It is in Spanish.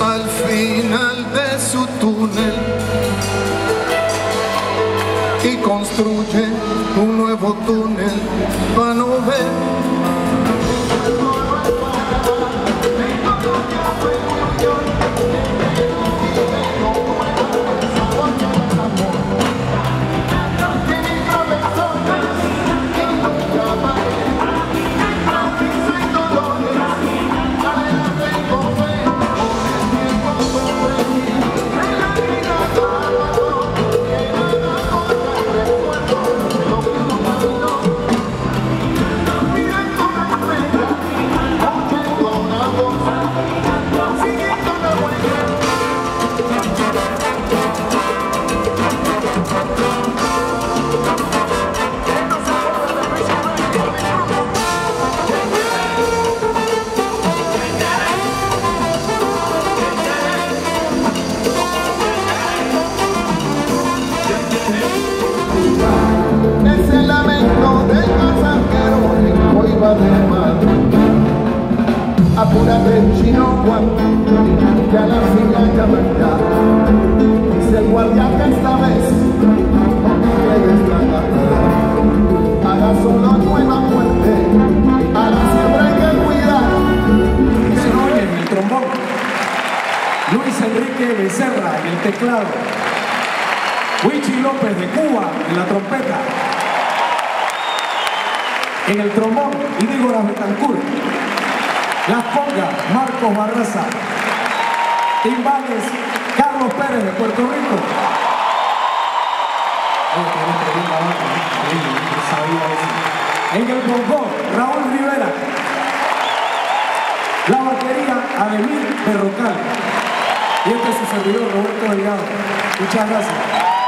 al final de su túnel y construye un nuevo túnel. Para no ver Ese lamento del pasajero en coiba de mar Apúrate chino Juan, que a la ya vendrá Dice el guardia que esta vez no quieres la Haga solo nueva muerte, ahora siempre hay que cuidar Oye, en el trombón. Luis Enrique Becerra en el teclado. Wichi López de Cuba en la trompeta. En el trombón, Íñigo Betancourt. Las congas, Marcos Barraza. Timbales, Carlos Pérez de Puerto Rico. En el bongo, Raúl Rivera. La batería, Ademir Berrocal. Y este es su servidor, Roberto Delgado. Muchas gracias.